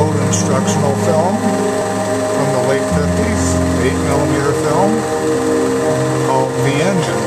old instructional film from the late 50s, 8mm film called The Engine.